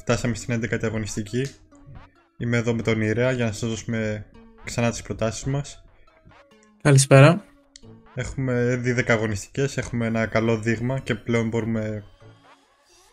φτάσαμε στην 11η αγωνιστική. Είμαι εδώ με τον Ιρέα για να σας δώσουμε ξανά τις προτάσεις μας. Καλησπέρα. Έχουμε δει 10 αγωνιστικές, έχουμε ένα καλό δείγμα και πλέον μπορούμε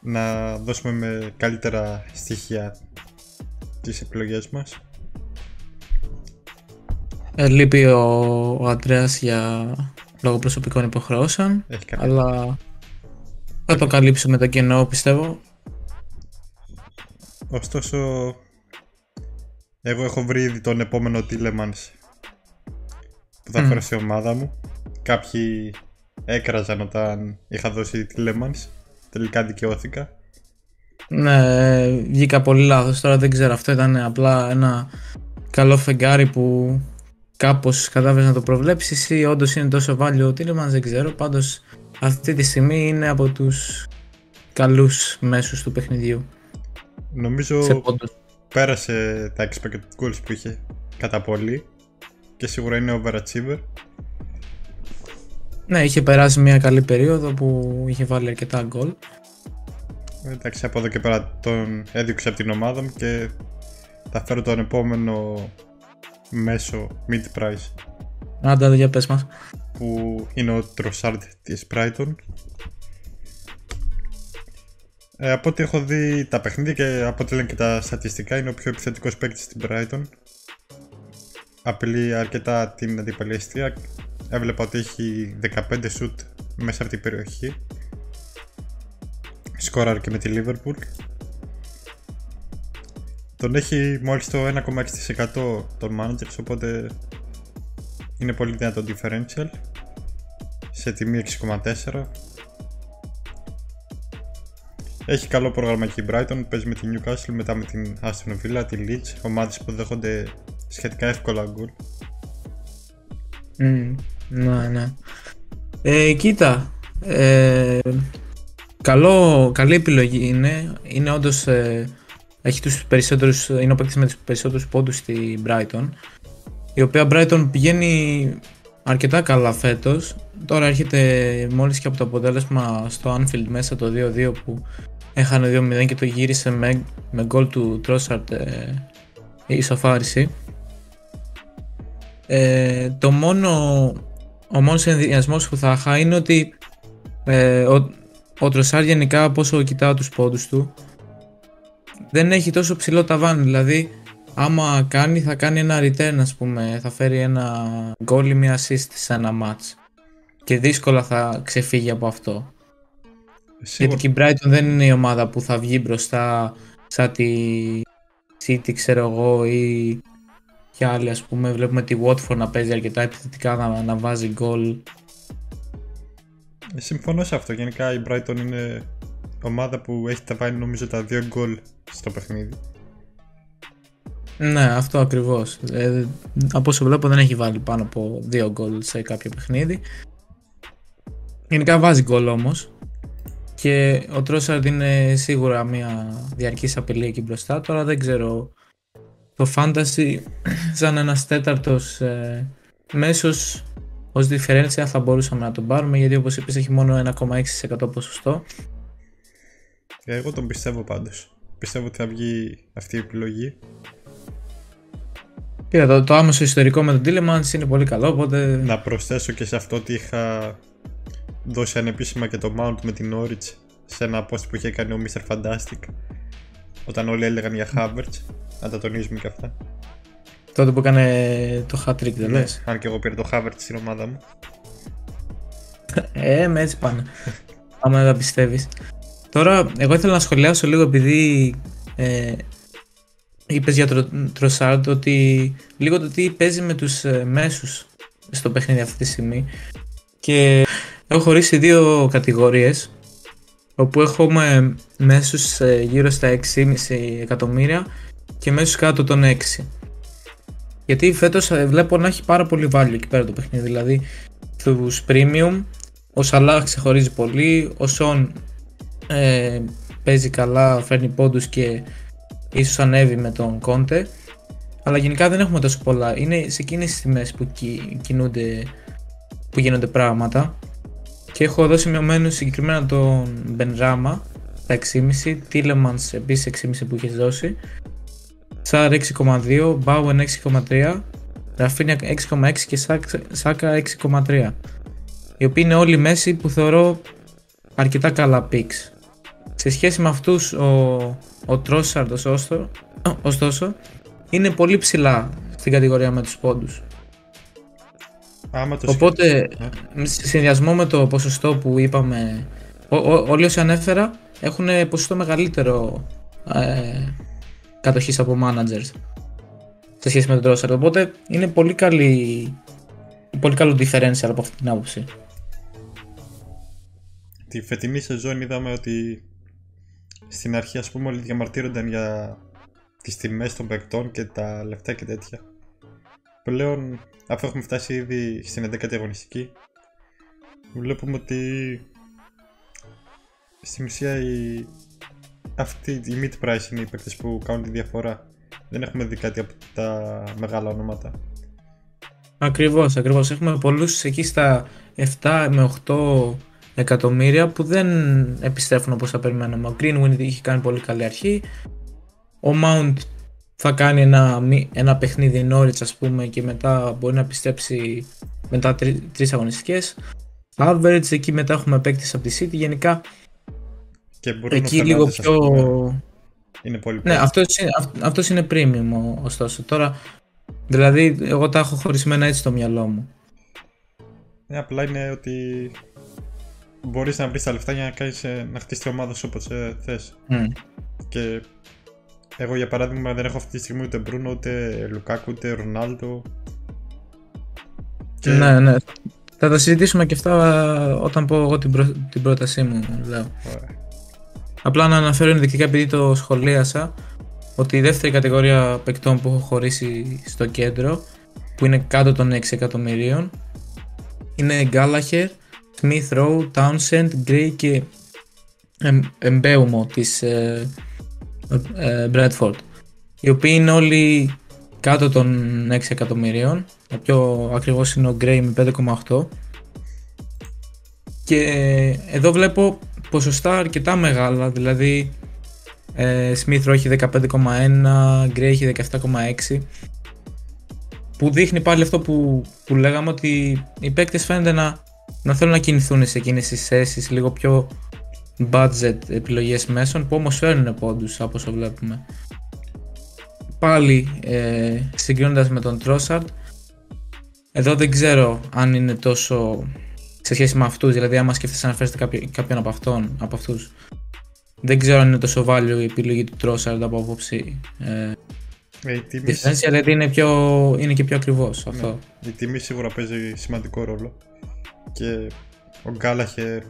να δώσουμε με καλύτερα στοιχεία τις επιλογές μας. Ε, λείπει ο, ο Αντρέας για λόγω προσωπικών υποχρεώσεων, Έχει κάνει. αλλά θα το καλύψουμε το κενό πιστεύω. Ωστόσο, εγώ έχω βρει ήδη τον επόμενο Tillemans που θα Μμ. φέρω στη ομάδα μου. Κάποιοι έκραζαν όταν είχα δώσει Tillemans. Τελικά δικαιώθηκα. Ναι, βγήκα πολύ λάθος τώρα δεν ξέρω αυτό ήταν απλά ένα καλό φεγγάρι που κάπως κατάφερες να το προβλέψεις ή όντως είναι τόσο value ο Tielemans δεν ξέρω πάντως αυτή τη στιγμή είναι από τους καλούς μέσους του παιχνιδιού Νομίζω σε πόντους. πέρασε τα expected goals που είχε κατά πολύ και σίγουρα είναι overachiever. Ναι, είχε περάσει μια καλή περίοδο που είχε βάλει αρκετά γκολ. Εντάξει, από εδώ και πέρα τον έδιωξε από την ομάδα μου και θα φέρω τον επόμενο μέσο mid price Άντα, για πες μας. που είναι ο Trossard της Brighton. Ε, από ό,τι έχω δει τα παιχνίδια και από ό,τι λένε και τα στατιστικά είναι ο πιο επιθετικός παίκτης στην Brighton. Απειλεί αρκετά την αντιπαλαιστία. Έβλεπα ότι έχει 15 shoot μέσα από την περιοχή. Σκόραρ και με τη Liverpool. Τον έχει μόλις το 1,6% των managers οπότε είναι πολύ δυνατό differential σε τιμή 6,4 έχει καλό πρόγραμμα και η Brighton παίζει με την Newcastle μετά με την Aston Villa, τη Leeds ομάδες που δέχονται σχετικά εύκολα γκολ Μμμ, ναι, ναι. Ε, κοίτα, ε, καλό, καλή επιλογή είναι. Είναι όντως, ε, έχει τους περισσότερους, είναι ο παίκτης με τους περισσότερους πόντους στη Brighton. Η οποία Brighton πηγαίνει αρκετά καλά φέτος. Τώρα έρχεται μόλις και από το αποτέλεσμα στο Anfield μέσα το 2-2 που έχανε 2-0 και το γύρισε με, με γκολ του Trossard ε, η ισοφάριση. Ε, το μόνο, ο μόνος ενδιασμός που θα είχα είναι ότι ε, ο, ο Τροσάρ γενικά πόσο κοιτάω τους πόντους του δεν έχει τόσο ψηλό ταβάνι. Δηλαδή άμα κάνει θα κάνει ένα return ας πούμε. Θα φέρει ένα goal ή μια assist σε ένα match. Και δύσκολα θα ξεφύγει από αυτό Σίγουρα, γιατί και η Brighton δεν είναι η ομάδα που θα βγει μπροστά σαν τη City ξέρω εγώ ή και άλλοι ας πούμε βλέπουμε τη Watford να παίζει αρκετά επιθετικά να, να βάζει γκολ συμφωνώ σε αυτό γενικά η Brighton είναι ομάδα που έχει τα βάλει νομίζω τα δύο γκολ στο παιχνίδι Ναι, αυτό ακριβώς. Ε, από όσο βλέπω δεν έχει βάλει πάνω από δύο γκολ σε κάποιο παιχνίδι. Γενικά βάζει γκολ όμως. Και ο Τρόσαρντ είναι σίγουρα μια διαρκής απειλή εκεί μπροστά. Τώρα δεν ξέρω το fantasy σαν ένας τέταρτος ε, μέσος ως differential θα μπορούσαμε να τον πάρουμε γιατί όπως είπες έχει μόνο 1,6% ποσοστό. Ε, εγώ τον πιστεύω πάντως πιστεύω ότι θα βγει αυτή η επιλογή Κοίτα, το, το άμεσο ιστορικό με τον Tillemans είναι πολύ καλό, οπότε Να προσθέσω και σε αυτό ότι είχα δώσει ανεπίσημα και το mount με την Norwich σε ένα post που είχε κάνει ο Mr. Fantastic όταν όλοι έλεγαν για Havertz να τα τονίζουμε και αυτά τότε που έκανε το hat-trick δεν λες; αν και εγώ πήρα το Havertz στην ομάδα μου Ε, με έτσι πάνε. Άμα δεν τα πιστεύεις. Τώρα, εγώ ήθελα να σχολιάσω λίγο επειδή ε, είπες για το Τροσάρντ ότι λίγο το τι παίζει με τους ε, μέσους στο παιχνίδι αυτή τη στιγμή και έχω χωρίσει δύο κατηγορίες όπου έχουμε μέσους ε, γύρω στα 6,5 εκατομμύρια και μέσους κάτω των 6 γιατί φέτος ε, βλέπω να έχει πάρα πολύ value εκεί πέρα το παιχνίδι. Δηλαδή στους premium ο Σαλάχ ξεχωρίζει πολύ, ο Σον ε, παίζει καλά, φέρνει πόντους και ίσως ανέβει με τον Κόντε αλλά γενικά δεν έχουμε τόσο πολλά, είναι σε εκείνες τις τιμές που κι- κινούνται που γίνονται πράγματα και έχω δώσει μειωμένο συγκεκριμένα τον Μπενράμα στα 6,5, Τίλεμανς επίσης 6,5 που είχες δώσει, Σάρ 6,2, Μπάουεν 6,3, Ραφίνια 6,6 και Σάκα 6,3. Οι οποίοι είναι όλοι μέση που θεωρώ αρκετά καλά picks. Σε σχέση με αυτούς ο, ο Τρόσαρντ ωστόσο είναι πολύ ψηλά στην κατηγορία με τους πόντους. Άμα το Οπότε, Ναι. σε συνδυασμό με το ποσοστό που είπαμε, ό, ό, όλοι όσοι ανέφερα έχουν ποσοστό μεγαλύτερο ε, κατοχής από managers σε σχέση με τον Trossard. Οπότε είναι πολύ, καλή, πολύ καλό differential από αυτή την άποψη. Τη φετινή σεζόν είδαμε ότι στην αρχή ας πούμε όλοι διαμαρτύρονταν για τις τιμές των παικτών και τα λεφτά και τέτοια. Πλέον αφού έχουμε φτάσει ήδη στην 11η αγωνιστική βλέπουμε ότι στην ουσία η... αυτή η mid price είναι οι παίκτες που κάνουν τη διαφορά. Δεν έχουμε δει κάτι από τα μεγάλα ονόματα. Ακριβώς, ακριβώς. Έχουμε πολλούς εκεί στα 7 με 8 εκατομμύρια που δεν επιστρέφουν όπως θα περιμέναμε. Ο Greenwind είχε κάνει πολύ καλή αρχή. Ο Mount θα κάνει ένα, μη- ένα παιχνίδι Norwich ας πούμε και μετά μπορεί να επιστρέψει μετά τρει, τρεις αγωνιστικές. Average εκεί μετά έχουμε παίκτης από τη City. Γενικά Και Bruno εκεί λίγο Fernandes, ας πιο... πούμε, είναι πολύ Ναι, αυτός είναι, αυ- αυτός είναι premium ο- ωστόσο. Τώρα, δηλαδή εγώ τα έχω χωρισμένα έτσι στο μυαλό μου. Ναι, απλά είναι ότι μπορείς να βρεις τα λεφτά για να, κάνεις, ε, να χτίσεις την ομάδα σου όπως ε, θες. Μμ. Και εγώ για παράδειγμα δεν έχω αυτή τη στιγμή ούτε Μπρούνο, ούτε Λουκάκου, ούτε Ρονάλντο. Και Ναι, ναι. Θα τα συζητήσουμε και αυτά όταν πω εγώ την, πρό- την πρότασή μου, λέω. Ωραία. Απλά να αναφέρω ενδεικτικά επειδή το σχολίασα ότι η δεύτερη κατηγορία παικτών που έχω χωρίσει στο κέντρο που είναι κάτω των 6 εκατομμυρίων είναι Gallagher, Smith Rowe, Townsend, Gray και Εμπέουμο της ε, ε, Bradford οι οποίοι είναι όλοι κάτω των 6 εκατομμυρίων ο πιο ακριβώς είναι ο Gray με 5,8 και εδώ βλέπω ποσοστά αρκετά μεγάλα, δηλαδή ε, Smith Rowe έχει 15,1, Gray έχει 17,6 που δείχνει πάλι αυτό που, που λέγαμε ότι οι παίκτες φαίνεται να, να θέλουν να κινηθούν σε εκείνες τις θέσεις λίγο πιο budget επιλογές μέσων που όμως φέρνουν πόντους από όσο βλέπουμε. Πάλι ε, συγκρίνοντας με τον Trossard εδώ δεν ξέρω αν είναι τόσο σε σχέση με αυτούς, δηλαδή άμα σκέφτεσαι να φέρεις κάποιο- κάποιον από, αυτόν, από αυτούς δεν ξέρω αν είναι τόσο value η επιλογή του Trossard από άποψη ε, Ε, η, τιμή, differential, γιατί είναι, πιο, είναι και πιο ακριβώς αυτό. ναι, η τιμή σίγουρα παίζει σημαντικό ρόλο. Και ο Γκάλαχερ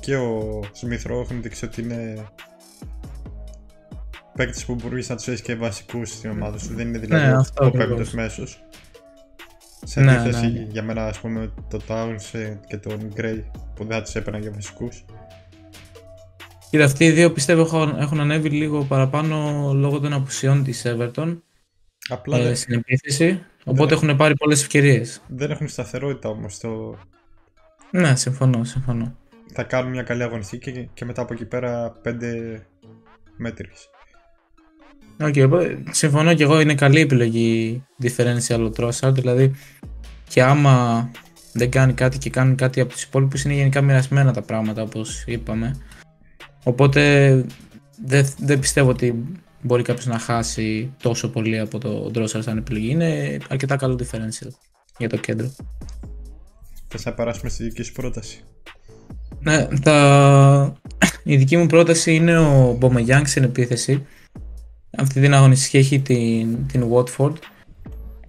και ο Σμιθ Ρο έχουν δείξει ότι είναι παίκτες που μπορείς να τους έχεις και βασικούς στην ομάδα σου. Δεν είναι δηλαδή Ναι, ο- αυτό ο ακριβώς. πέμπτος μέσος. Σε Ναι, αντίθεση ναι. για μένα ας πούμε το Townsend και τον Gray που δεν θα τους έπαιρνα για βασικούς. Κοίτα, αυτοί οι δύο πιστεύω έχουν, έχουν ανέβει λίγο παραπάνω λόγω των απουσιών της Everton Απλά ε, δεν, στην επίθεση, οπότε έχουν πάρει πολλές ευκαιρίες. δεν έχουν σταθερότητα όμως. Το... Ναι, συμφωνώ, συμφωνώ. Θα κάνουν μια καλή αγωνιστική και, και μετά από εκεί πέρα πέντε μέτριες. Οκ, οπότε συμφωνώ και εγώ είναι καλή επιλογή differential ο Trossard, δηλαδή και άμα δεν κάνει κάτι και κάνει κάτι από τους υπόλοιπους είναι γενικά μοιρασμένα τα πράγματα όπως είπαμε. Οπότε δεν, δεν πιστεύω ότι μπορεί κάποιος να χάσει τόσο πολύ από το Trossard σαν επιλογή. Είναι αρκετά καλό differential για το κέντρο. Θες να περάσουμε στη δική σου πρόταση. Ναι, τα... η δική μου πρόταση είναι ο Μπομεγιάνγκ στην επίθεση. Αυτή την αγωνιστική έχει την, την Watford.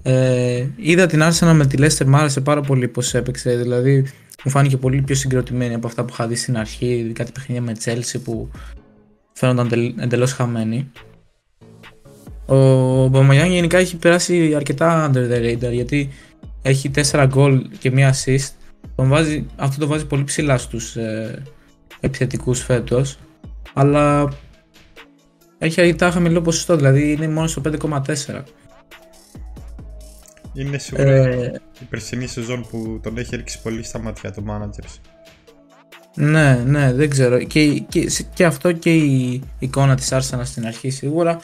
Ε, είδα την Arsenal με τη Leicester, μου άρεσε πάρα πολύ πως έπαιξε. Δηλαδή μου φάνηκε πολύ πιο συγκροτημένη από αυτά που είχα δει στην αρχή. Κάτι παιχνίδια με Chelsea που φαίνονταν εντελώς χαμένοι. Ο Μπομεγιάνγκ γενικά έχει περάσει αρκετά under the radar γιατί έχει 4 γκολ και μία assist τον βάζει, αυτό το βάζει πολύ ψηλά στους ε, επιθετικούς φέτος αλλά έχει αρκετά χαμηλό ποσοστό δηλαδή είναι μόνο στο 5,4 Είναι σίγουρα ε, η περσινή σεζόν που τον έχει ρίξει πολύ στα μάτια του managers. Ναι, ναι, δεν ξέρω. Και, και, και αυτό και η εικόνα της Arsenal στην αρχή σίγουρα.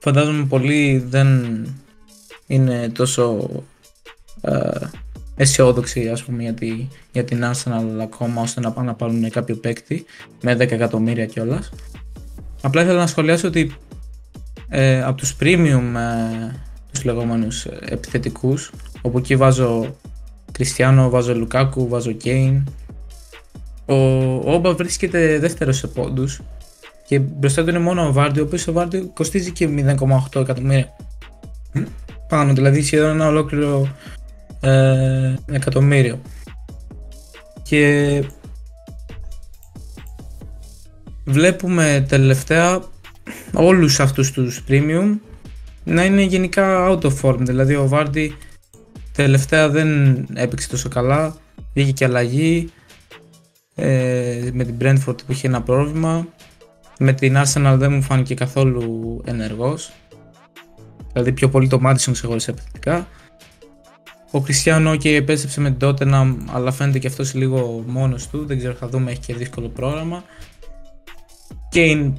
Φαντάζομαι πολλοί δεν είναι τόσο ε, αισιόδοξοι ας πούμε, για, τη, για την Arsenal ακόμα ώστε να πάνε να πάρουν κάποιο παίκτη με 10 εκατομμύρια κιόλας. Απλά ήθελα να σχολιάσω ότι ε, από τους premium ε, τους λεγόμενους επιθετικούς όπου εκεί βάζω Κριστιανό, βάζω Λουκάκου, βάζω Κέιν ο Όμπα βρίσκεται δεύτερο σε πόντους και μπροστά του είναι μόνο ο Βάρντι, ο οποίος ο Βάρντι κοστίζει και 0,8 εκατομμύρια πάνω, δηλαδή σχεδόν ένα ολόκληρο ε, εκατομμύριο. Και βλέπουμε τελευταία όλους αυτούς τους premium να είναι γενικά out of form, δηλαδή ο Βάρντι τελευταία δεν έπαιξε τόσο καλά, βγήκε και αλλαγή ε, με την Brentford που είχε ένα πρόβλημα, με την Arsenal δεν μου φάνηκε καθόλου ενεργός, δηλαδή πιο πολύ το Madison ξεχώρισε επιθετικά ο Κριστιανό και επέστρεψε με την Tottenham, αλλά φαίνεται και αυτός λίγο μόνος του. Δεν ξέρω, θα δούμε, έχει και δύσκολο πρόγραμμα. Και είναι,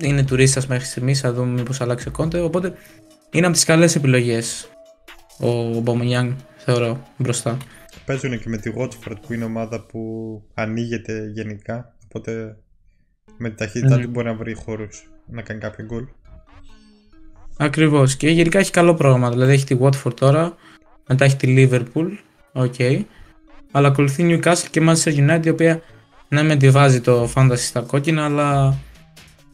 είναι τουρίστας μέχρι στιγμής, θα δούμε μήπως αλλάξει κόντε. Οπότε είναι από τις καλές επιλογές ο Μπομονιάνγκ, θεωρώ, μπροστά. Παίζουν και με τη Watford που είναι ομάδα που ανοίγεται γενικά. Οπότε με τη ταχύτητα mm. του μπορεί να βρει χώρους να κάνει κάποιο γκολ. Ακριβώς. Και γενικά έχει καλό πρόγραμμα. Δηλαδή έχει τη Watford τώρα, μετά έχει τη Liverpool, ok. Okay. Αλλά ακολουθεί Newcastle και Manchester United, η οποία ναι, μεν τη βάζει το fantasy στα κόκκινα, αλλά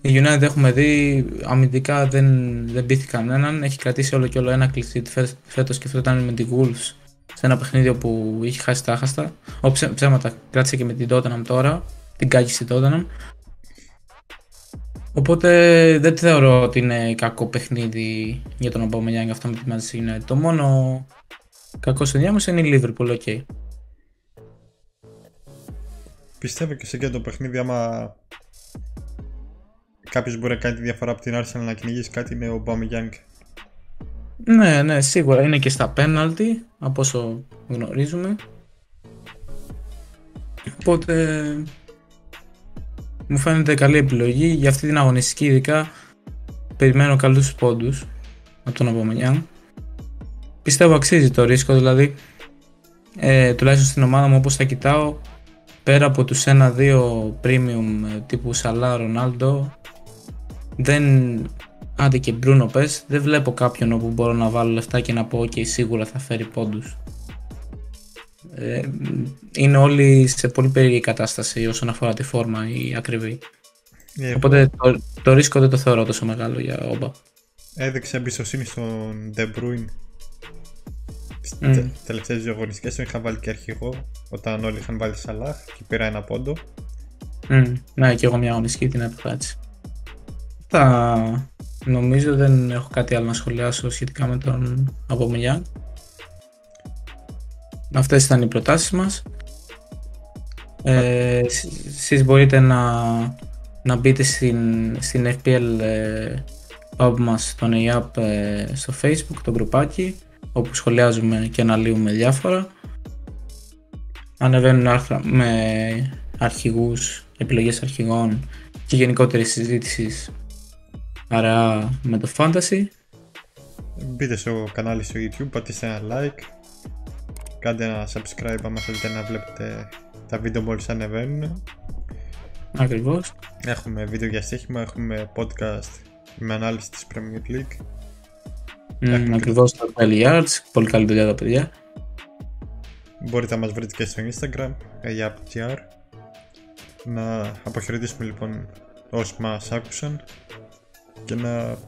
η United έχουμε δει αμυντικά δεν, δεν πείθει κανέναν. Έχει κρατήσει όλο και όλο ένα clean sheet φέτος και αυτό ήταν με τη Wolves σε ένα παιχνίδι που είχε χάσει τα άχαστα. Ο ψέματα κράτησε και με την Tottenham τώρα, την κάκιστη Tottenham. Οπότε δεν θεωρώ ότι είναι κακό παιχνίδι για τον Aubameyang αυτό με τη Manchester United. Το μόνο Κακός ενδιάμεσο είναι η Liverpool, ok. Okay. Πιστεύω και σε εκείνο το παιχνίδι, άμα κάποιος μπορεί να κάνει τη διαφορά από την Arsenal να κυνηγήσει κάτι, είναι ο Young. Ναι, ναι, σίγουρα είναι και στα penalty, από όσο γνωρίζουμε. Οπότε μου φαίνεται καλή επιλογή για αυτή την αγωνιστική ειδικά περιμένω καλούς πόντους από τον Aubameyang πιστεύω αξίζει το ρίσκο, δηλαδή ε, τουλάχιστον στην ομάδα μου όπως θα κοιτάω πέρα από τους 1-2 premium ε, τύπου Σαλά, Ρονάλντο δεν, άντε και Μπρούνο πες, δεν βλέπω κάποιον όπου μπορώ να βάλω λεφτά και να πω ok σίγουρα θα φέρει πόντους ε, είναι όλοι σε πολύ περίεργη κατάσταση όσον αφορά τη φόρμα ή ακριβή. Ε, Οπότε το, το ρίσκο δεν το θεωρώ τόσο μεγάλο για όμπα. Έδειξε εμπιστοσύνη στον De Bruyne Στι mm. τελευταίες δύο αγωνιστικές τον είχα βάλει και αρχηγό όταν όλοι είχαν βάλει Σαλάχ και πήρα ένα πόντο. Mm. Ναι, και εγώ μια αγωνιστική την έπαιχα έτσι. Τα... Νομίζω δεν έχω κάτι άλλο να σχολιάσω σχετικά με τον Απομιλιά. Αυτές ήταν οι προτάσεις μας. Ε, εσείς μπορείτε να, να μπείτε στην, στην FPL ε, pub μας, τον EAP ε, στο facebook, το γκρουπάκι όπου σχολιάζουμε και αναλύουμε διάφορα. Ανεβαίνουν άρθρα με αρχηγούς, επιλογές αρχηγών και γενικότερη συζήτηση άρα με το fantasy. Μπείτε στο κανάλι στο YouTube, πατήστε ένα like, κάντε ένα subscribe αν θέλετε να βλέπετε τα βίντεο μόλις ανεβαίνουν. Ακριβώς. Έχουμε βίντεο για στοίχημα, έχουμε podcast με ανάλυση της Premier League. Mm, Ακριβώς το Yards, πολύ καλή δουλειά τα παιδιά. Μπορείτε να μας βρείτε και στο Instagram, AppGR. Να αποχαιρετήσουμε λοιπόν όσοι μας άκουσαν και να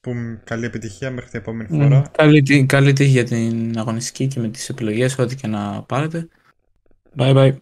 πούμε καλή επιτυχία μέχρι την επόμενη φορά. Καλή, καλή τύχη για την αγωνιστική και με τις επιλογές, ό,τι και να πάρετε. Bye bye.